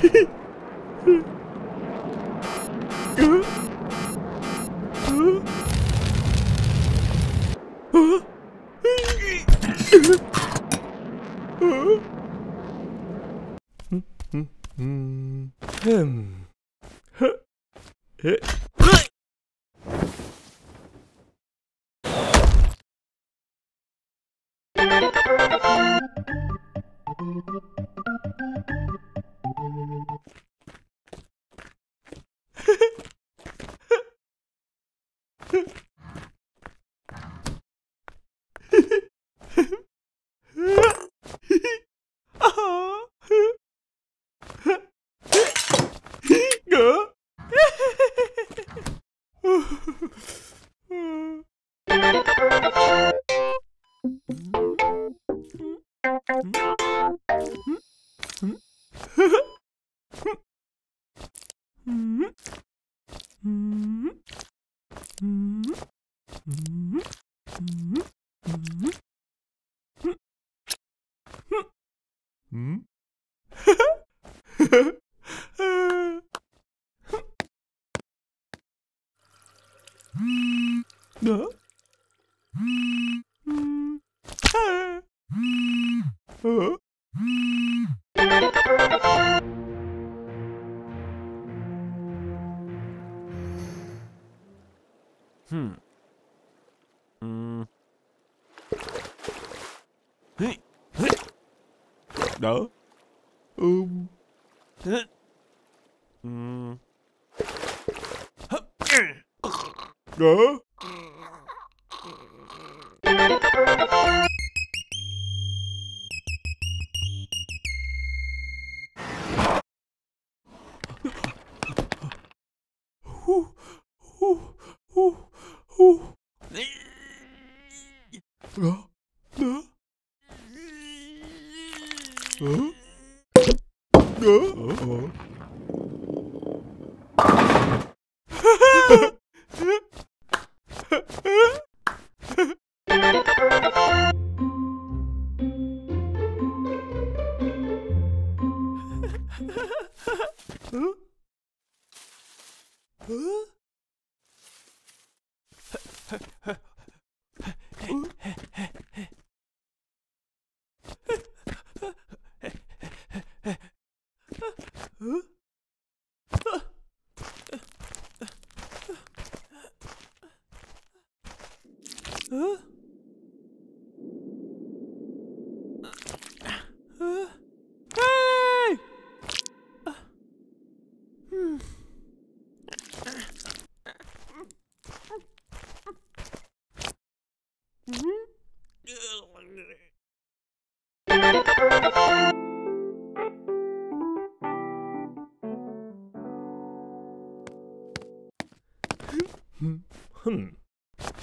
Hmm. No.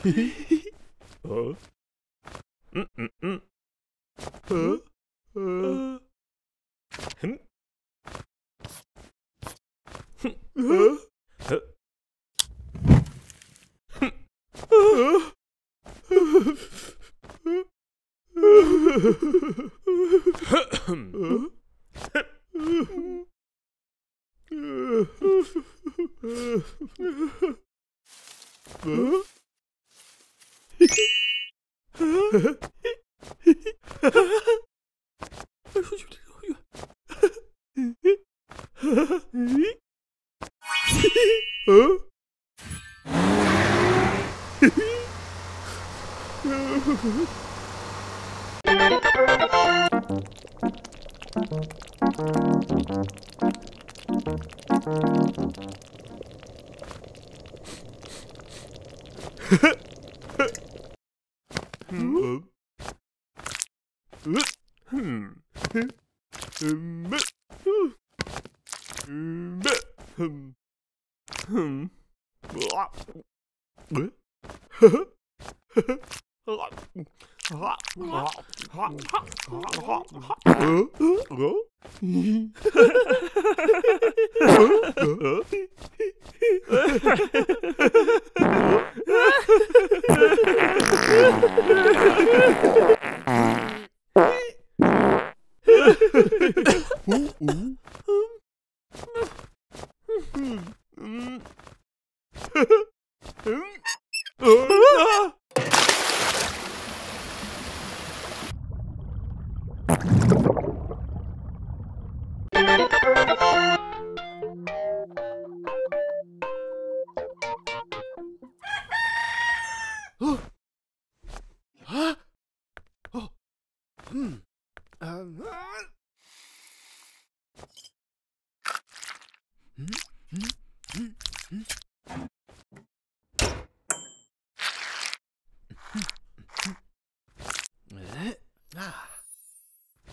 Huh? Mm mm mm. Huh? Uh. Hmm. Huh? Huh? Huh? ¿Algo?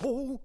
Ho!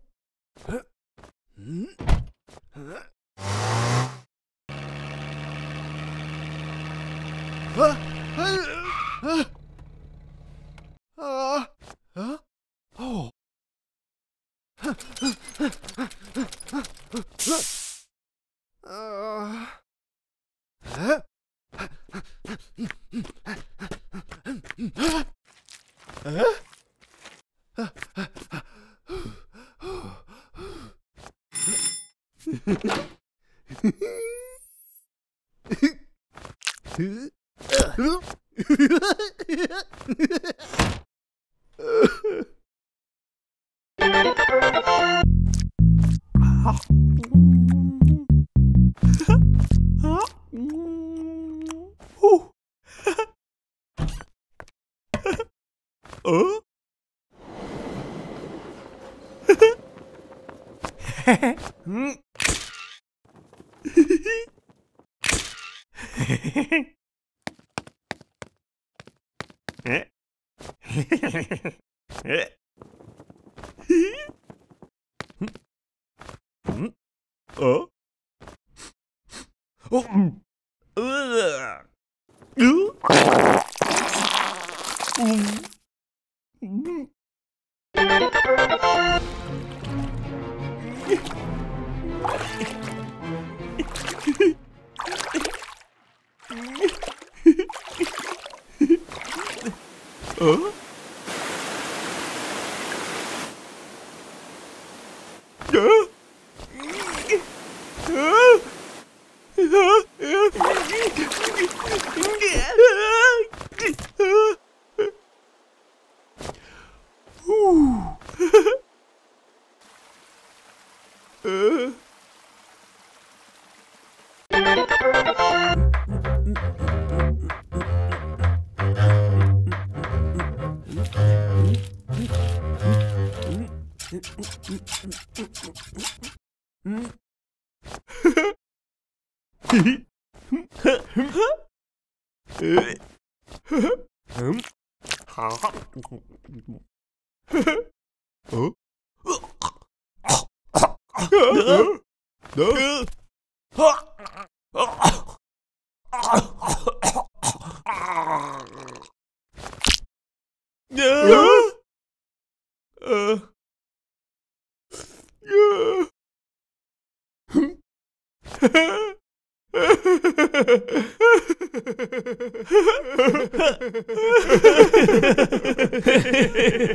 うん。Huh? Huh? Huh? Huh?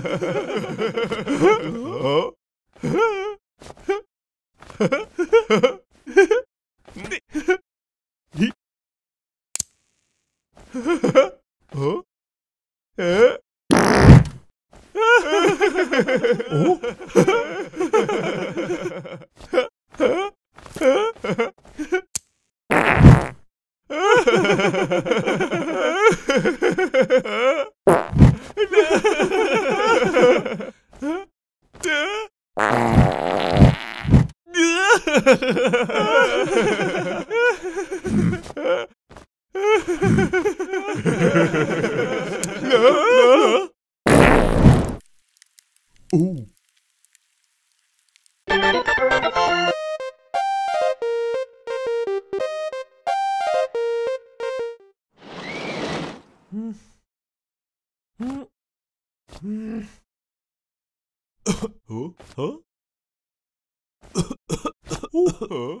Oh. Huh? Huh? Huh?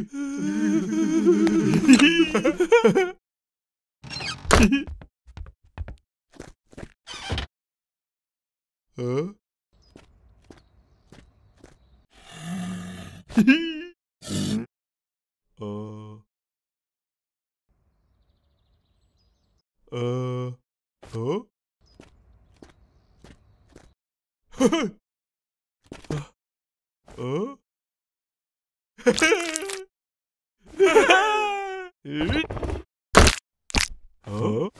huh?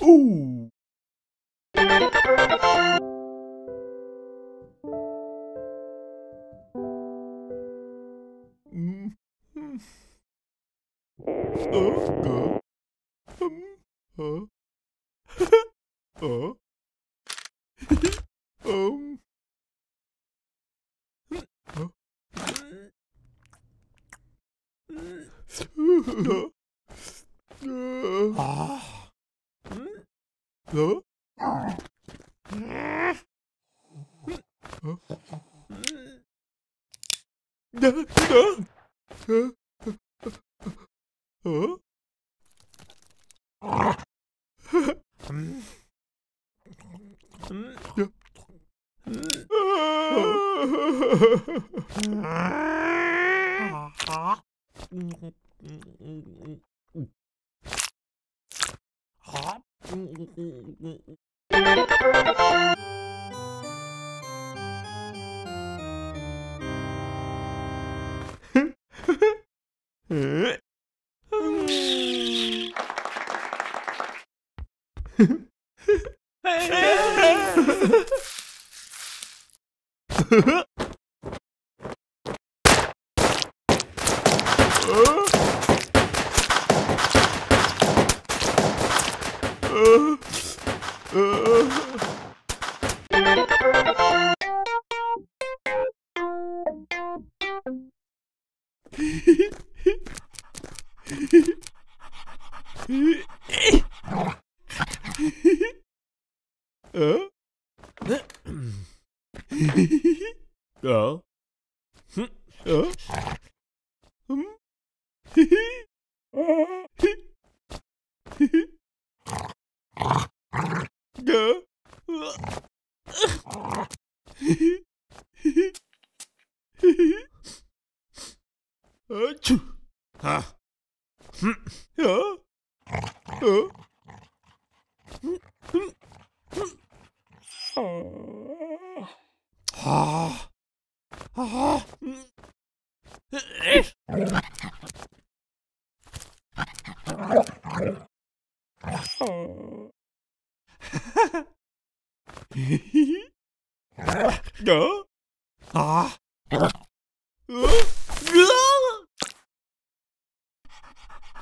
Hop. Oh. Ah.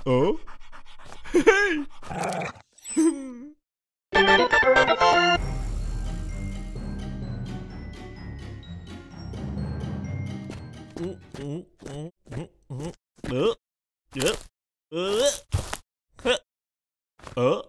Oh? Hey! Uh, uh, uh, uh, uh.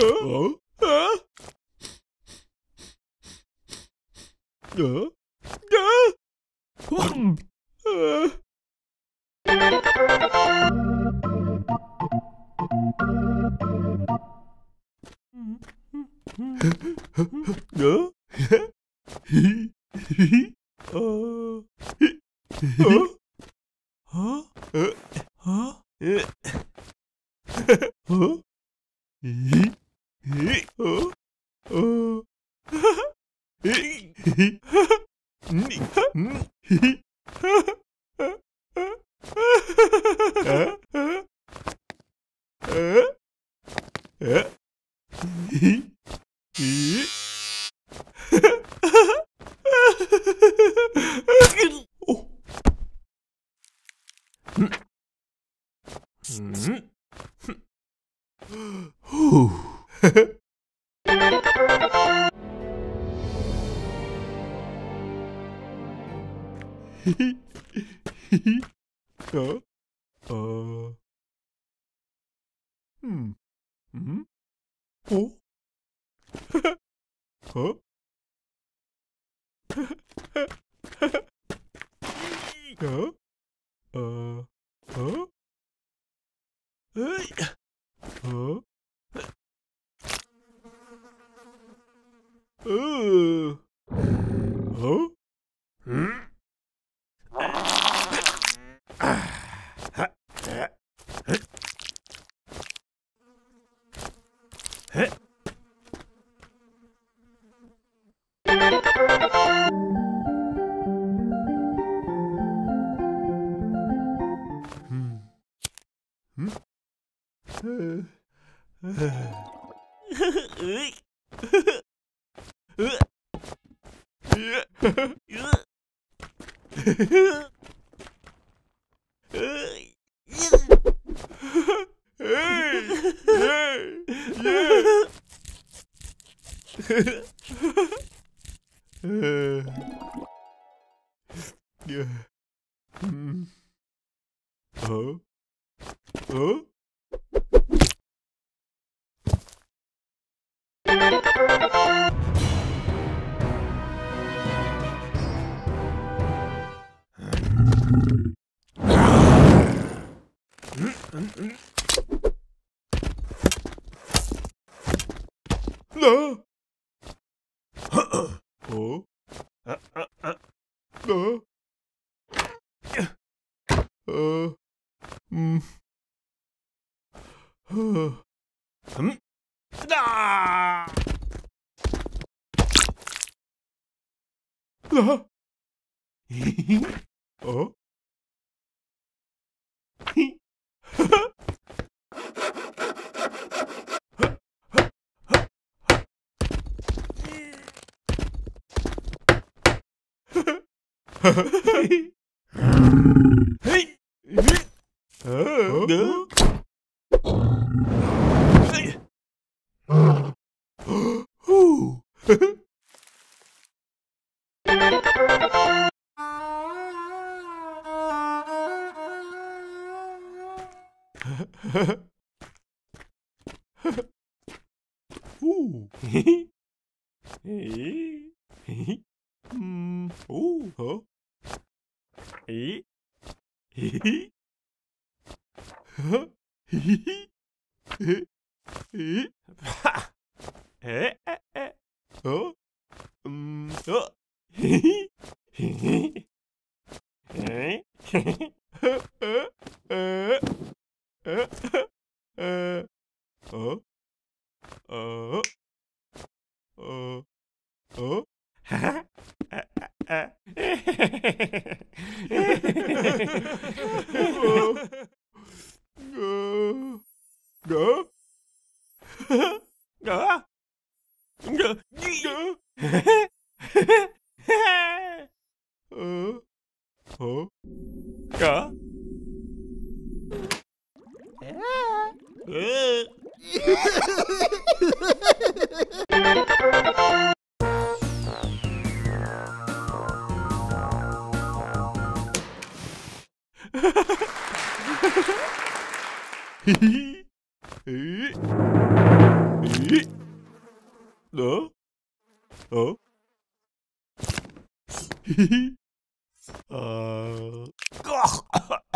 Oh. Uh, uh, uh, Huh? Ooh. No. oh. Uh, uh, uh. No. Uh. Hmm. Ah! oh? Huh? Gah. Gah. Gah. Gah. uh, huh? Gah. Ah. Hehehe Ý. Ý. Đó. Đó. Ờ.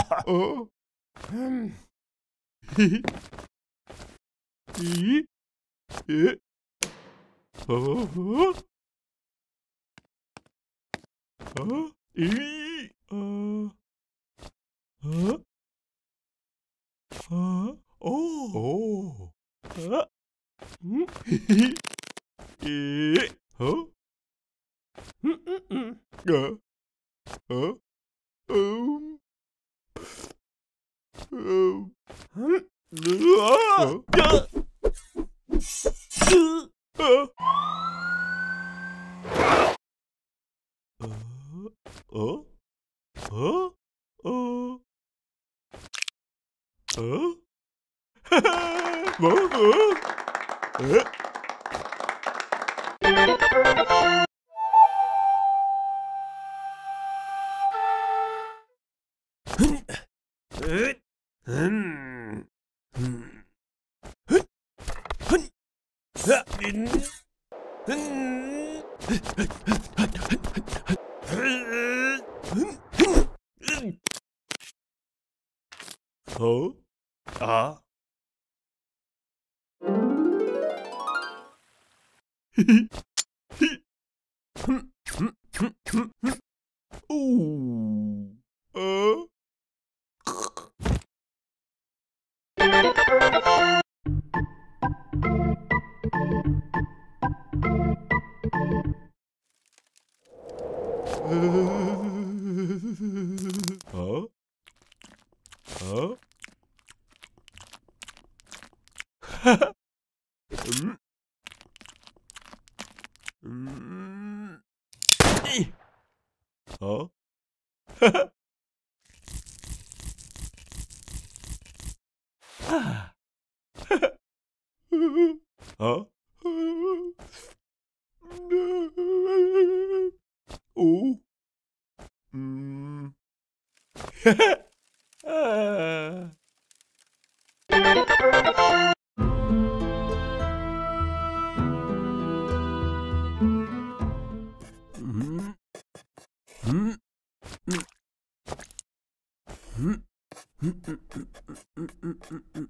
Ờ. Ý. Ý. Ờ. Ờ. Ý. Ờ. Hả? Hả? Ồ. Ồ. Hả? Ừ. Ý. Hả? Ừ, ừ, ừ. Hả? Hả? Ừm. Ừm. Hả? Hả? Hả? Hả? Ờ. Ờ. Hả? Ờ. Ờ. Bố hả? Ờ. Ooh. Ờ. Hả? Hả? Hả? Ủa? Ừm. À. Ừm, ừm, ừm, ừm,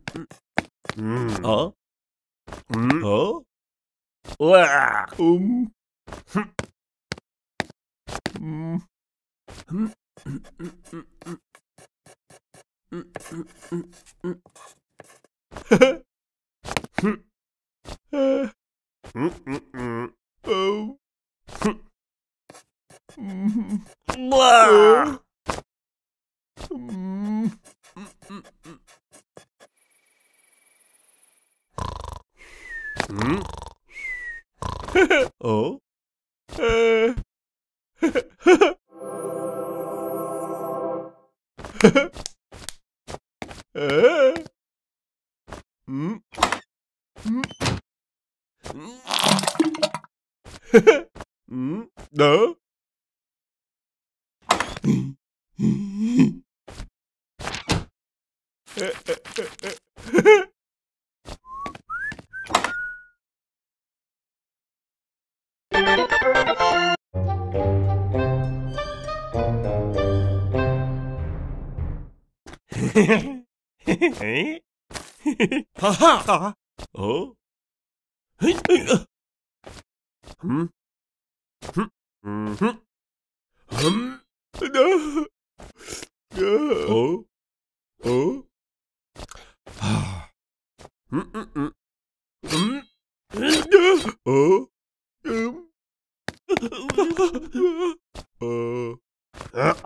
ừm, ừm, ừm, ừm. Ha ha. Ha. Ủa? Ừm. Ừm. Ừm hứm. Hửm? Đỡ. Đỡ. Ủa? Ủa? Ừm, ừm, ừm. Ừm. Đỡ.